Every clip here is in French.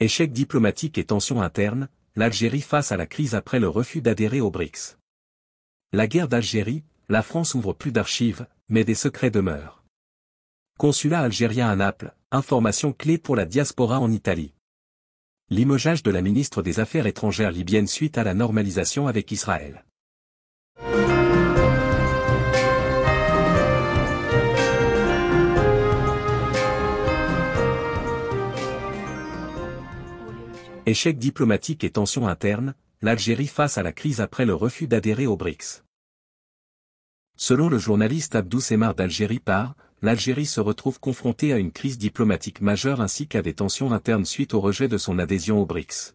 Échec diplomatique et tensions internes, l'Algérie face à la crise après le refus d'adhérer aux BRICS. La guerre d'Algérie, la France ouvre plus d'archives, mais des secrets demeurent. Consulat algérien à Naples, information clé pour la diaspora en Italie. Limogeage de la ministre des Affaires étrangères libyenne suite à la normalisation avec Israël. Échec diplomatique et tensions internes, l'Algérie face à la crise après le refus d'adhérer aux BRICS. Selon le journaliste Abdou Semar d'Algérie par, l'Algérie se retrouve confrontée à une crise diplomatique majeure ainsi qu'à des tensions internes suite au rejet de son adhésion aux BRICS.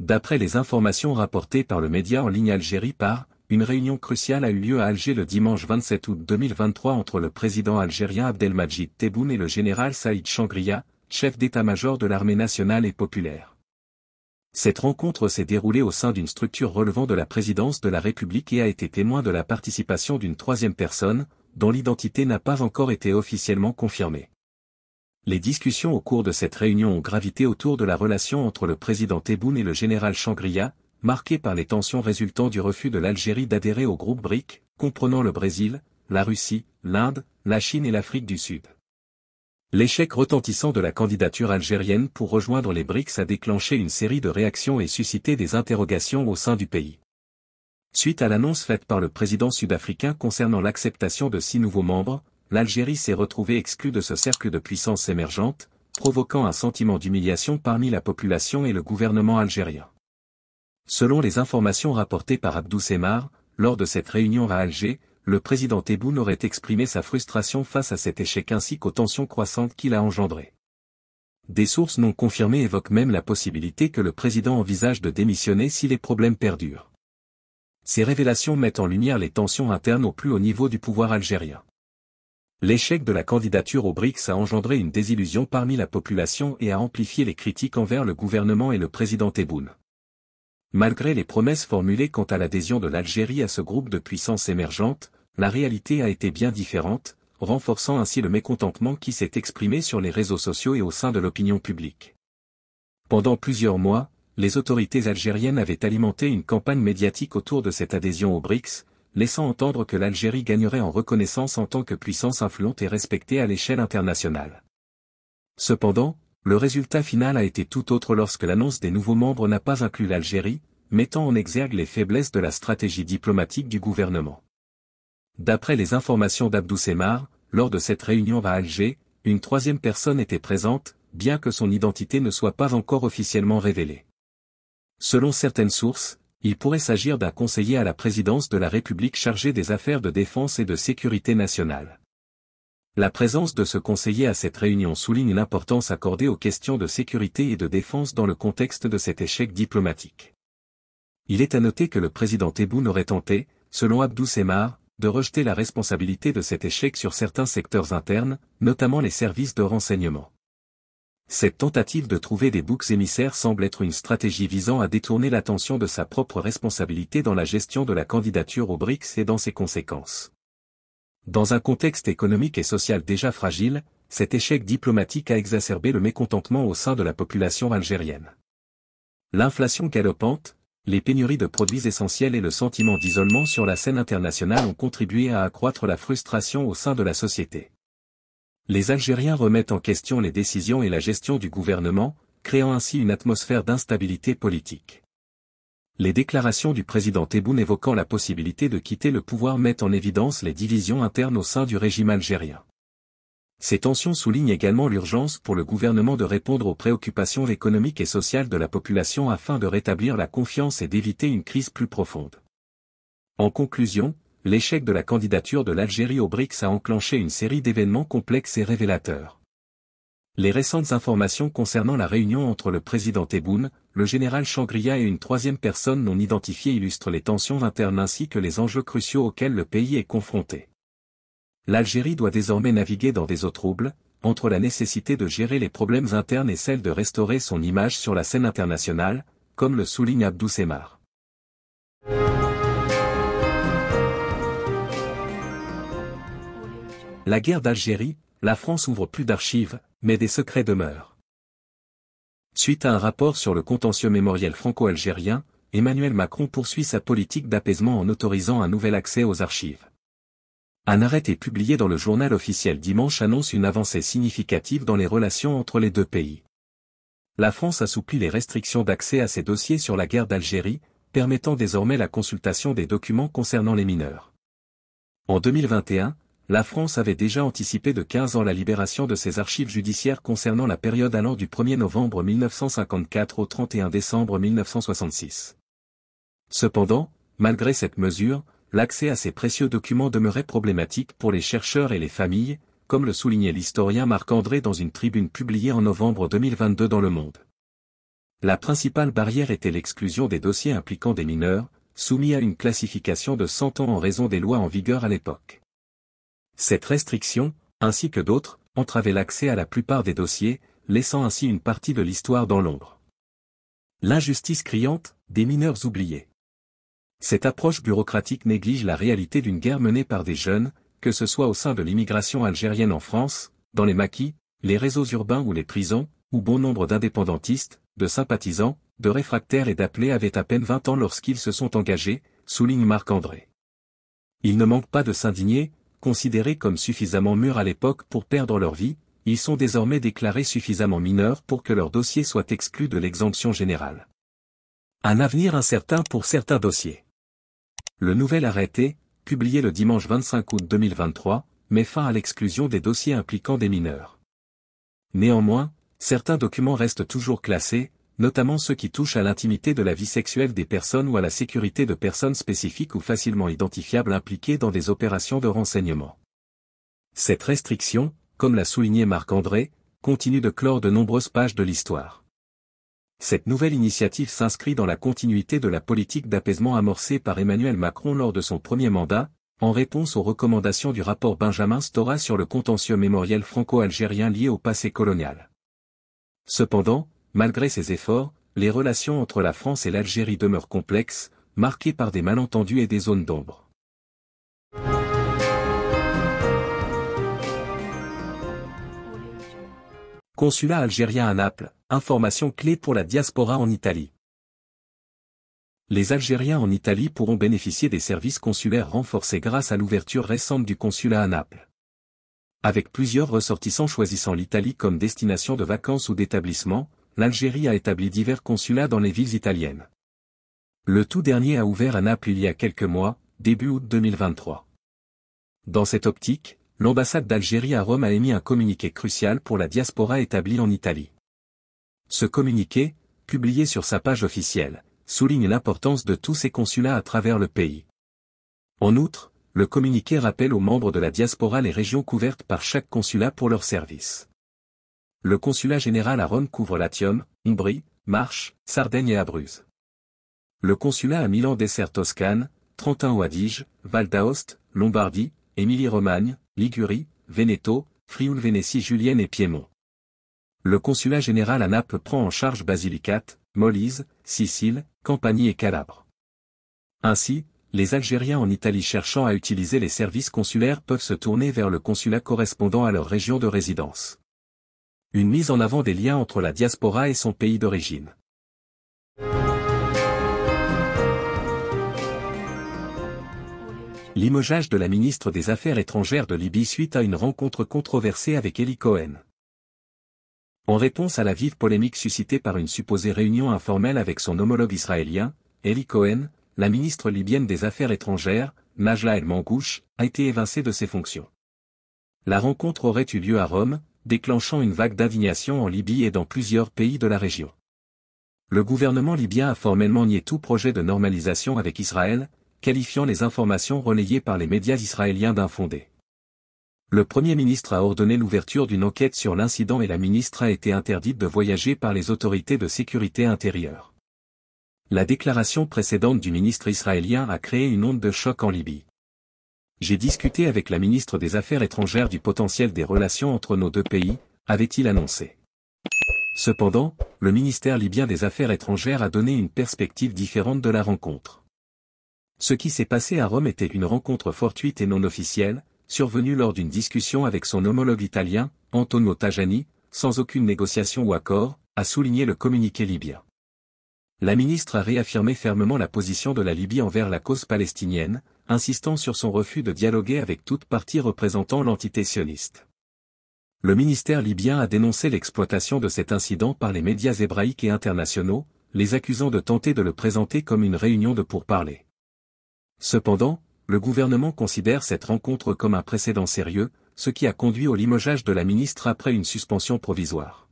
D'après les informations rapportées par le média en ligne Algérie par, une réunion cruciale a eu lieu à Alger le dimanche 27 août 2023 entre le président algérien Abdelmajid Tebboune et le général Saïd Changria, chef d'état-major de l'armée nationale et populaire. Cette rencontre s'est déroulée au sein d'une structure relevant de la présidence de la République et a été témoin de la participation d'une troisième personne, dont l'identité n'a pas encore été officiellement confirmée. Les discussions au cours de cette réunion ont gravité autour de la relation entre le président Tebboune et le général Changria, marquée par les tensions résultant du refus de l'Algérie d'adhérer au groupe BRIC, comprenant le Brésil, la Russie, l'Inde, la Chine et l'Afrique du Sud. L'échec retentissant de la candidature algérienne pour rejoindre les BRICS a déclenché une série de réactions et suscité des interrogations au sein du pays. Suite à l'annonce faite par le président sud-africain concernant l'acceptation de six nouveaux membres, l'Algérie s'est retrouvée exclue de ce cercle de puissances émergentes, provoquant un sentiment d'humiliation parmi la population et le gouvernement algérien. Selon les informations rapportées par Abdou Semar, lors de cette réunion à Alger, le président Tebboune aurait exprimé sa frustration face à cet échec ainsi qu'aux tensions croissantes qu'il a engendrées. Des sources non confirmées évoquent même la possibilité que le président envisage de démissionner si les problèmes perdurent. Ces révélations mettent en lumière les tensions internes au plus haut niveau du pouvoir algérien. L'échec de la candidature aux BRICS a engendré une désillusion parmi la population et a amplifié les critiques envers le gouvernement et le président Tebboune. Malgré les promesses formulées quant à l'adhésion de l'Algérie à ce groupe de puissances émergentes, la réalité a été bien différente, renforçant ainsi le mécontentement qui s'est exprimé sur les réseaux sociaux et au sein de l'opinion publique. Pendant plusieurs mois, les autorités algériennes avaient alimenté une campagne médiatique autour de cette adhésion aux BRICS, laissant entendre que l'Algérie gagnerait en reconnaissance en tant que puissance influente et respectée à l'échelle internationale. Cependant, le résultat final a été tout autre lorsque l'annonce des nouveaux membres n'a pas inclus l'Algérie, mettant en exergue les faiblesses de la stratégie diplomatique du gouvernement. D'après les informations d'Abdou Semar, lors de cette réunion à Alger, une troisième personne était présente, bien que son identité ne soit pas encore officiellement révélée. Selon certaines sources, il pourrait s'agir d'un conseiller à la présidence de la République chargé des affaires de défense et de sécurité nationale. La présence de ce conseiller à cette réunion souligne l'importance accordée aux questions de sécurité et de défense dans le contexte de cet échec diplomatique. Il est à noter que le président Tebboune aurait tenté, selon Abdou Semar, de rejeter la responsabilité de cet échec sur certains secteurs internes, notamment les services de renseignement. Cette tentative de trouver des boucs émissaires semble être une stratégie visant à détourner l'attention de sa propre responsabilité dans la gestion de la candidature aux BRICS et dans ses conséquences. Dans un contexte économique et social déjà fragile, cet échec diplomatique a exacerbé le mécontentement au sein de la population algérienne. L'inflation galopante, les pénuries de produits essentiels et le sentiment d'isolement sur la scène internationale ont contribué à accroître la frustration au sein de la société. Les Algériens remettent en question les décisions et la gestion du gouvernement, créant ainsi une atmosphère d'instabilité politique. Les déclarations du président Tebboune évoquant la possibilité de quitter le pouvoir mettent en évidence les divisions internes au sein du régime algérien. Ces tensions soulignent également l'urgence pour le gouvernement de répondre aux préoccupations économiques et sociales de la population afin de rétablir la confiance et d'éviter une crise plus profonde. En conclusion, l'échec de la candidature de l'Algérie au BRICS a enclenché une série d'événements complexes et révélateurs. Les récentes informations concernant la réunion entre le président Tebboune, le général Changria et une troisième personne non identifiée illustrent les tensions internes ainsi que les enjeux cruciaux auxquels le pays est confronté l'Algérie doit désormais naviguer dans des eaux troubles, entre la nécessité de gérer les problèmes internes et celle de restaurer son image sur la scène internationale, comme le souligne Abdou Semar. La guerre d'Algérie, la France ouvre plus d'archives, mais des secrets demeurent. Suite à un rapport sur le contentieux mémoriel franco-algérien, Emmanuel Macron poursuit sa politique d'apaisement en autorisant un nouvel accès aux archives. Un arrêté publié dans le journal officiel dimanche annonce une avancée significative dans les relations entre les deux pays. La France assouplit les restrictions d'accès à ses dossiers sur la guerre d'Algérie, permettant désormais la consultation des documents concernant les mineurs. En 2021, la France avait déjà anticipé de 15 ans la libération de ses archives judiciaires concernant la période allant du 1er novembre 1954 au 31 décembre 1966. Cependant, malgré cette mesure, l'accès à ces précieux documents demeurait problématique pour les chercheurs et les familles, comme le soulignait l'historien Marc-André dans une tribune publiée en novembre 2022 dans Le Monde. La principale barrière était l'exclusion des dossiers impliquant des mineurs, soumis à une classification de 100 ans en raison des lois en vigueur à l'époque. Cette restriction, ainsi que d'autres, entravait l'accès à la plupart des dossiers, laissant ainsi une partie de l'histoire dans l'ombre. L'injustice criante, des mineurs oubliés. Cette approche bureaucratique néglige la réalité d'une guerre menée par des jeunes, que ce soit au sein de l'immigration algérienne en France, dans les maquis, les réseaux urbains ou les prisons, où bon nombre d'indépendantistes, de sympathisants, de réfractaires et d'appelés avaient à peine 20 ans lorsqu'ils se sont engagés, souligne Marc-André. Ils ne manquent pas de s'indigner, considérés comme suffisamment mûrs à l'époque pour perdre leur vie, ils sont désormais déclarés suffisamment mineurs pour que leur dossier soit exclu de l'exemption générale. Un avenir incertain pour certains dossiers. Le nouvel arrêté, publié le dimanche 25 août 2023, met fin à l'exclusion des dossiers impliquant des mineurs. Néanmoins, certains documents restent toujours classés, notamment ceux qui touchent à l'intimité de la vie sexuelle des personnes ou à la sécurité de personnes spécifiques ou facilement identifiables impliquées dans des opérations de renseignement. Cette restriction, comme l'a souligné Marc-André, continue de clore de nombreuses pages de l'histoire. Cette nouvelle initiative s'inscrit dans la continuité de la politique d'apaisement amorcée par Emmanuel Macron lors de son premier mandat, en réponse aux recommandations du rapport Benjamin Stora sur le contentieux mémoriel franco-algérien lié au passé colonial. Cependant, malgré ces efforts, les relations entre la France et l'Algérie demeurent complexes, marquées par des malentendus et des zones d'ombre. Consulat algérien à Naples, information clé pour la diaspora en Italie. Les Algériens en Italie pourront bénéficier des services consulaires renforcés grâce à l'ouverture récente du consulat à Naples. Avec plusieurs ressortissants choisissant l'Italie comme destination de vacances ou d'établissement, l'Algérie a établi divers consulats dans les villes italiennes. Le tout dernier a ouvert à Naples il y a quelques mois, début août 2023. Dans cette optique, l'ambassade d'Algérie à Rome a émis un communiqué crucial pour la diaspora établie en Italie. Ce communiqué, publié sur sa page officielle, souligne l'importance de tous ces consulats à travers le pays. En outre, le communiqué rappelle aux membres de la diaspora les régions couvertes par chaque consulat pour leur service. Le consulat général à Rome couvre Latium, Umbrie, Marche, Sardaigne et Abruzzes. Le consulat à Milan dessert Toscane, Trentin ou Adige, Val d'Aoste, Lombardie, Émilie-Romagne, Ligurie, Veneto, Frioul-Vénétie julienne et Piémont. Le consulat général à Naples prend en charge Basilicate, Molise, Sicile, Campanie et Calabre. Ainsi, les Algériens en Italie cherchant à utiliser les services consulaires peuvent se tourner vers le consulat correspondant à leur région de résidence. Une mise en avant des liens entre la diaspora et son pays d'origine. limogeage de la ministre des Affaires étrangères de Libye suite à une rencontre controversée avec Eli Cohen. En réponse à la vive polémique suscitée par une supposée réunion informelle avec son homologue israélien, Eli Cohen, la ministre libyenne des Affaires étrangères, Najla El Mangouche, a été évincée de ses fonctions. La rencontre aurait eu lieu à Rome, déclenchant une vague d'indignation en Libye et dans plusieurs pays de la région. Le gouvernement libyen a formellement nié tout projet de normalisation avec Israël, qualifiant les informations relayées par les médias israéliens d'infondées. Le Premier ministre a ordonné l'ouverture d'une enquête sur l'incident et la ministre a été interdite de voyager par les autorités de sécurité intérieure. La déclaration précédente du ministre israélien a créé une onde de choc en Libye. J'ai discuté avec la ministre des Affaires étrangères du potentiel des relations entre nos deux pays, avait-il annoncé. Cependant, le ministère libyen des Affaires étrangères a donné une perspective différente de la rencontre. Ce qui s'est passé à Rome était une rencontre fortuite et non officielle, survenue lors d'une discussion avec son homologue italien, Antonio Tajani, sans aucune négociation ou accord, a souligné le communiqué libyen. La ministre a réaffirmé fermement la position de la Libye envers la cause palestinienne, insistant sur son refus de dialoguer avec toute partie représentant l'entité sioniste. Le ministère libyen a dénoncé l'exploitation de cet incident par les médias hébraïques et internationaux, les accusant de tenter de le présenter comme une réunion de pourparlers. Cependant, le gouvernement considère cette rencontre comme un précédent sérieux, ce qui a conduit au limogeage de la ministre après une suspension provisoire.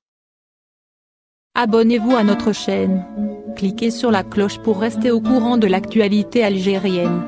Abonnez-vous à notre chaîne. Cliquez sur la cloche pour rester au courant de l'actualité algérienne.